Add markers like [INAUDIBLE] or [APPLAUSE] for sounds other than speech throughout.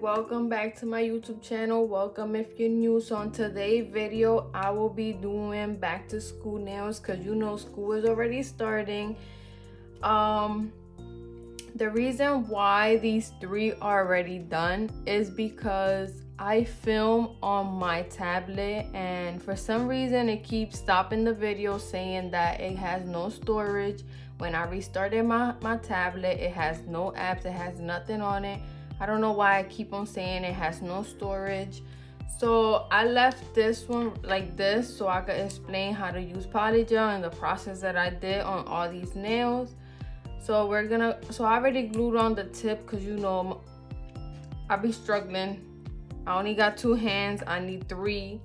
welcome back to my youtube channel. Welcome if you're new. So on today's video i will be doing back to school nails because you know school is already starting. Um the reason why these three are already done is because I film on my tablet and for some reason it keeps stopping the video saying that it has no storage. When I restarted my, my tablet, it has no apps, it has nothing on it. I don't know why I keep on saying it has no storage. So I left this one like this so I could explain how to use polygel and the process that I did on all these nails so we're gonna so i already glued on the tip because you know i'll be struggling i only got two hands. I need three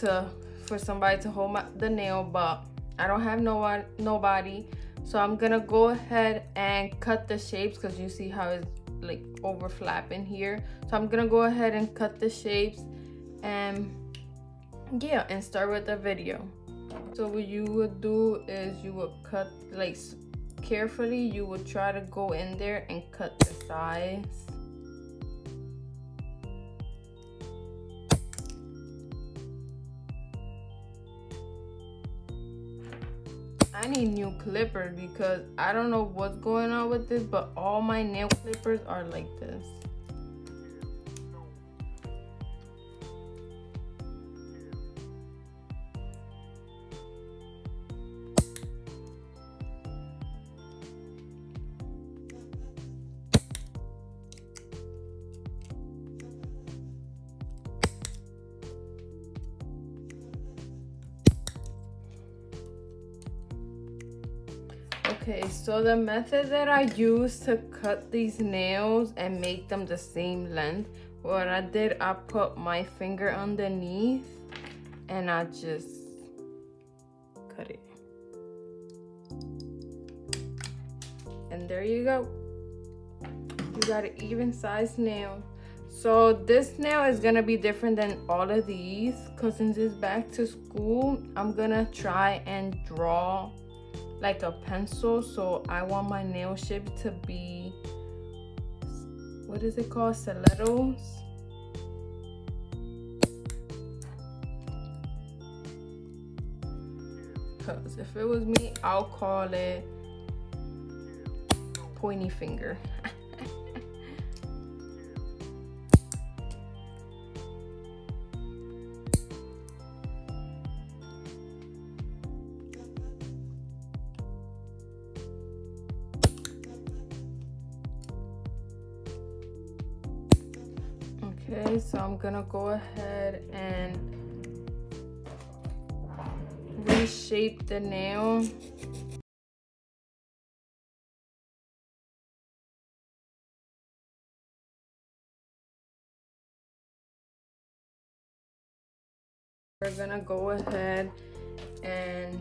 to for somebody to hold my the nail but i don't have no one nobody. So i'm gonna go ahead and cut the shapes because you see how it's like overflapping here. So i'm gonna go ahead and cut the shapes and yeah and start with the video. So what you would do is you would cut like carefully, you would try to go in there and cut the sides. I need new clippers because I don't know what's going on with this, but all my nail clippers are like this. Okay, so the method that I use to cut these nails and make them the same length, what I did, I put my finger underneath and I just cut it. And there you go. You got an even size nail. So this nail is gonna be different than all of these because since it's back to school, I'm gonna try and draw like a pencil so I want my nail shape to be what is it called? Stilettos? Because [LAUGHS] if it was me I'll call it pointy finger [LAUGHS] gonna go ahead and reshape the nail. We're gonna go ahead and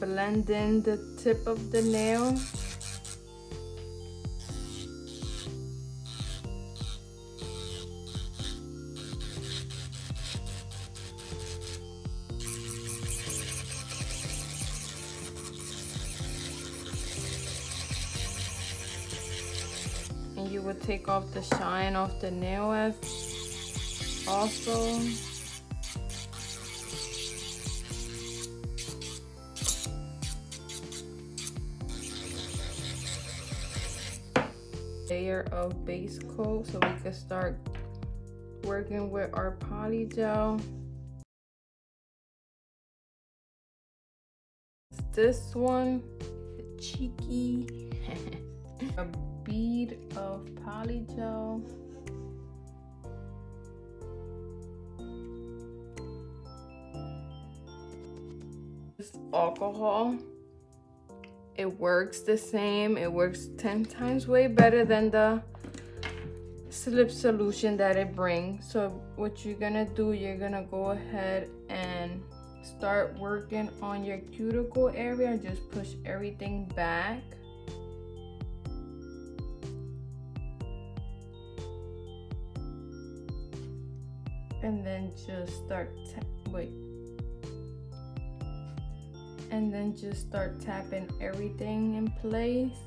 blend in the tip of the nail. Take off the shine off the nail as also. Layer of base coat so we can start working with our poly gel. This one cheeky [LAUGHS] bead of polygel. This alcohol, it works the same. It works 10 times way better than the slip solution that it brings. So what you're gonna do, you're gonna go ahead and start working on your cuticle area. Just push everything back. And then just start wait. And then just start tapping everything in place.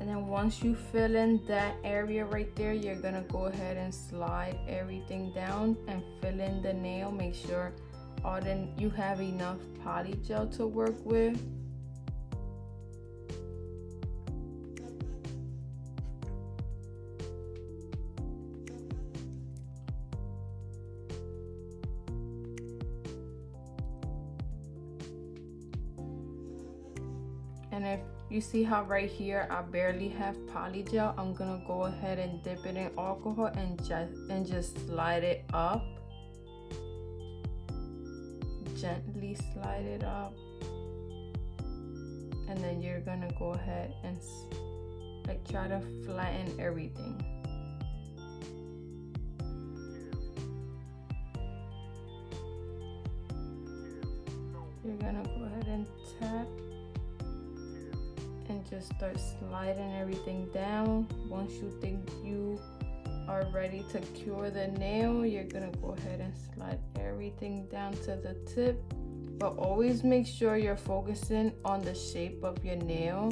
And then once you fill in that area right there you're gonna go ahead and slide everything down and fill in the nail. Make sure all then you have enough poly gel to work with you see how right here I barely have poly gel. I'm gonna go ahead and dip it in alcohol and just and just slide it up. Gently slide it up. And then you're gonna go ahead and like try to flatten everything. You're gonna go ahead and tap just start sliding everything down. Once you think you are ready to cure the nail you're gonna go ahead and slide everything down to the tip. But always make sure you're focusing on the shape of your nail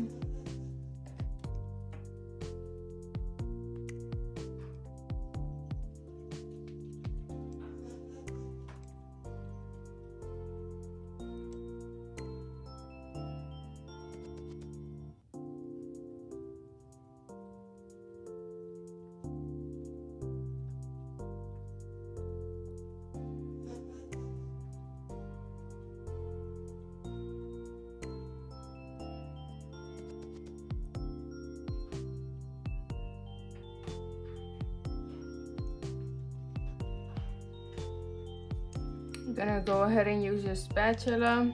gonna go ahead and use your spatula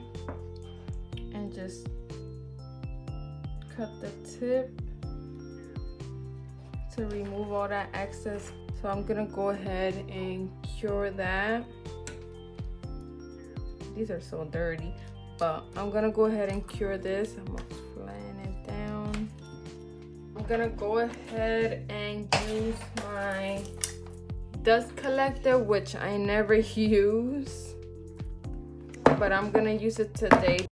and just cut the tip to remove all that excess. So I'm gonna go ahead and cure that. These are so dirty, but I'm gonna go ahead and cure this. I'm gonna flatten it down. I'm gonna go ahead and use my dust collector, which I never [LAUGHS] use, but I'm gonna use it today.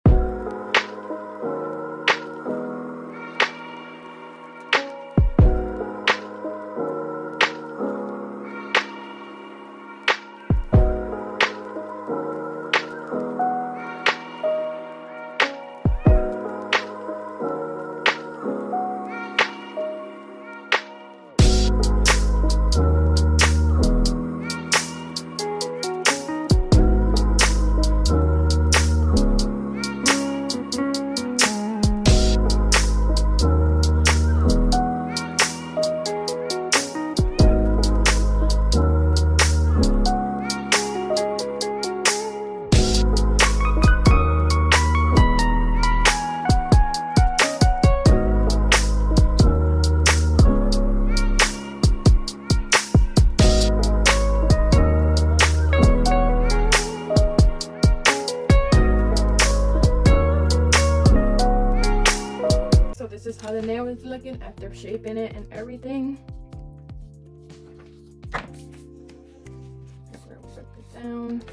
How the nail is looking after shaping it and everything. down.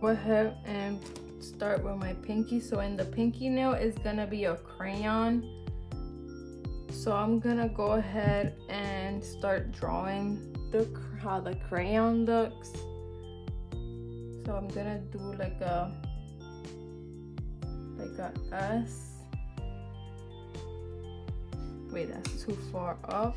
Go ahead and start with my pinky. So in the pinky nail is gonna be a crayon. So I'm gonna go ahead and start drawing the how the crayon looks. So I'm gonna do like a like a S. Wait, that's too far up.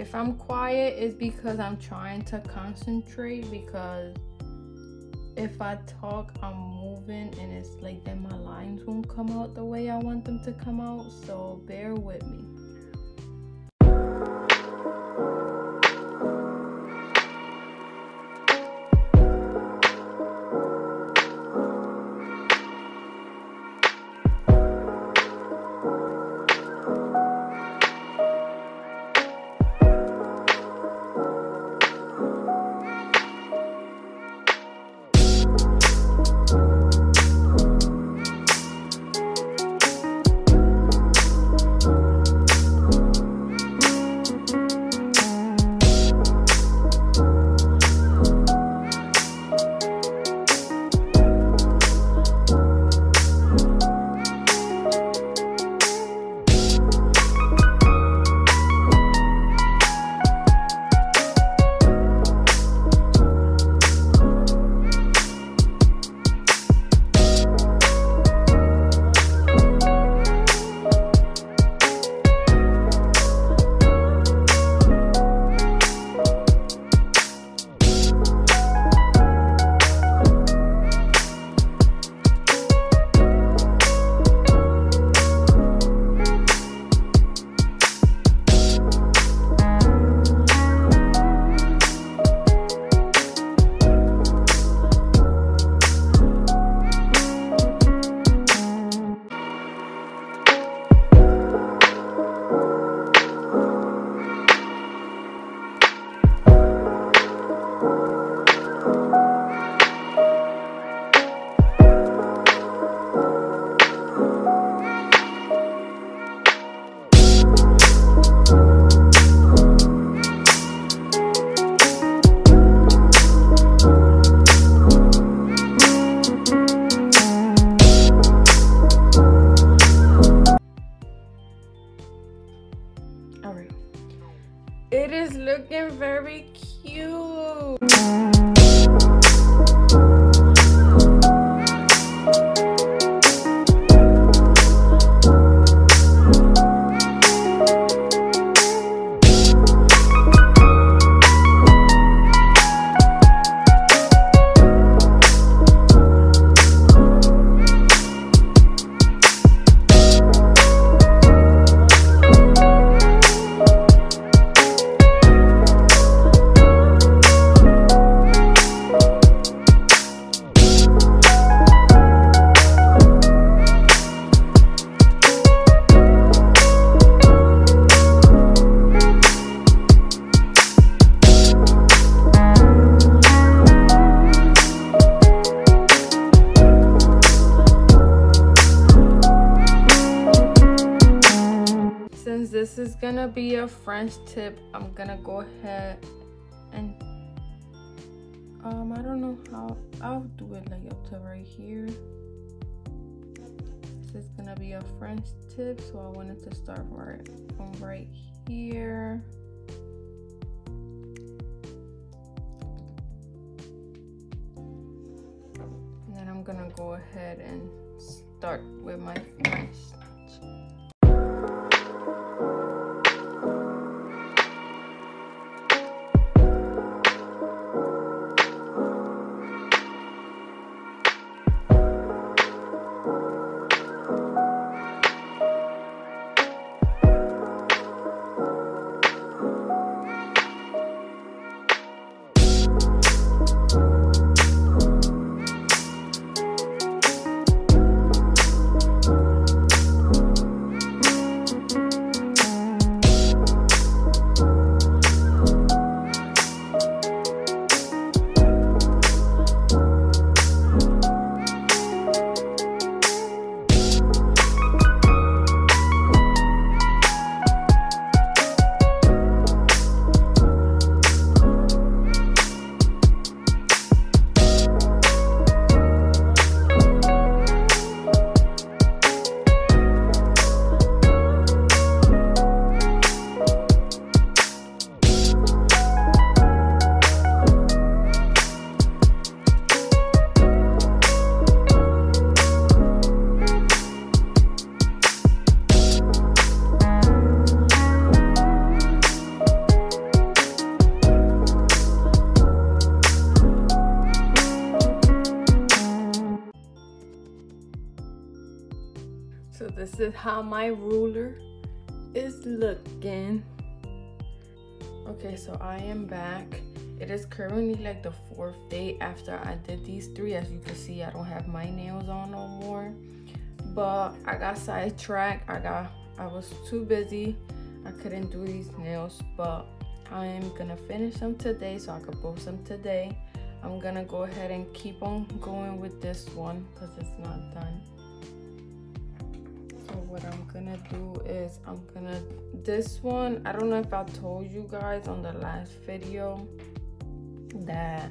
If I'm quiet, it's because I'm trying to concentrate because if I talk, I'm moving and it's like then my lines won't come out the way I want them to come out. So bear with me. A French tip, I'm gonna go ahead and um I don't know how I'll do it like up to right here. This is gonna be a French tip, so I wanted to start right from right here. And then I'm gonna go ahead and start with my French how my ruler is looking. Okay, so I am back. It is currently like the fourth day after I did these three. As you can see, I don't have my nails on no more. But I got sidetracked. I got I was too busy. I couldn't do these nails, but I am gonna finish them today so I could post them today. I'm gonna go ahead and keep on going with this one because it's not done so what i'm gonna do is i'm gonna this one i don't know if i told you guys on the last video that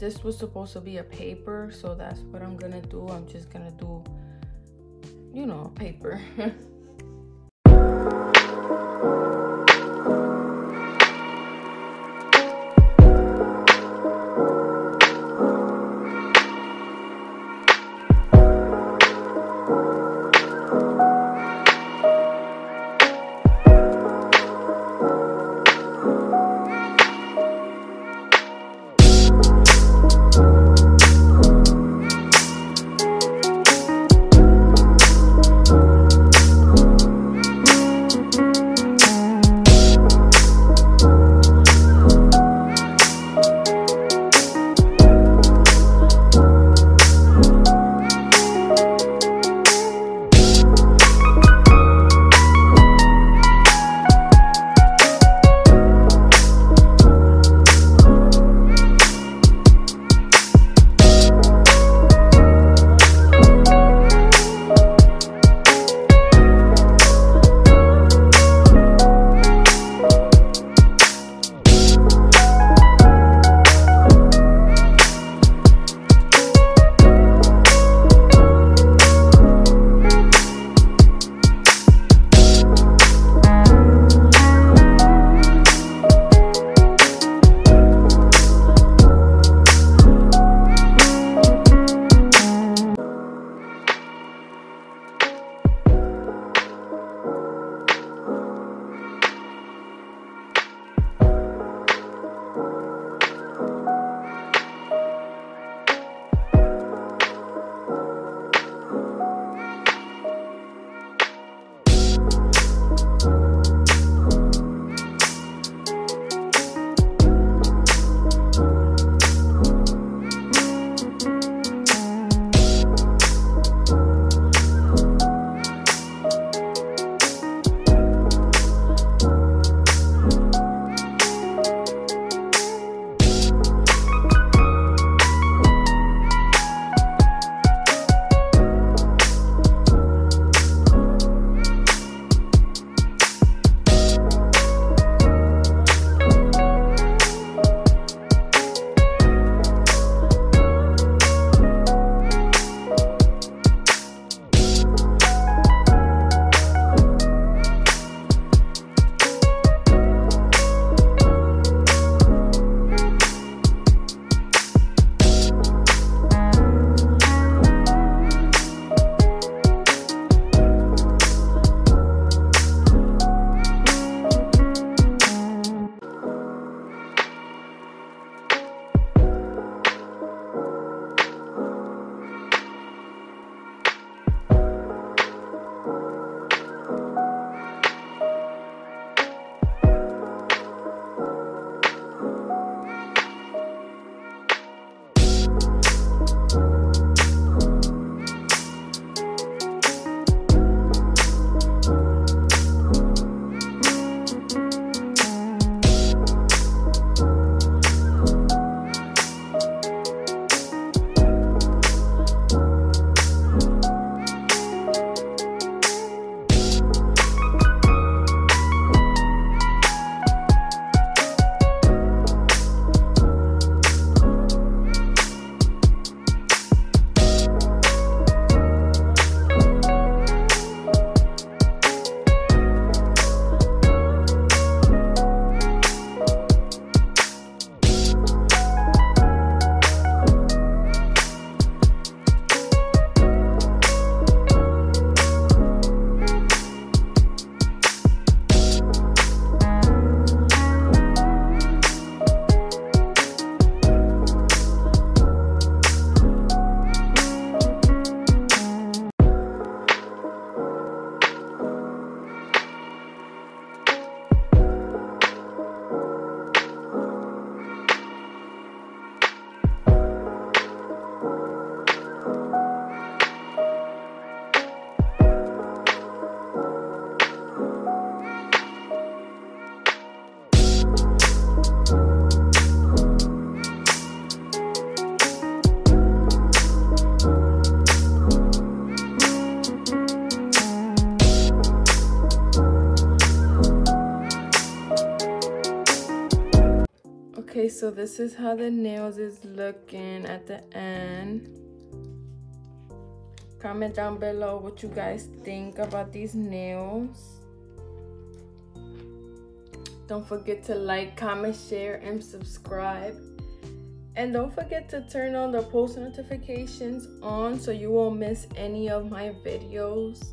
this was supposed to be a paper. So that's what i'm gonna do. I'm just gonna do you know paper [LAUGHS] so this is how the nails is looking at the end. Comment down below what you guys think about these nails. Don't forget to like comment share and subscribe. And don't forget to turn on the post notifications on so you won't miss any of my videos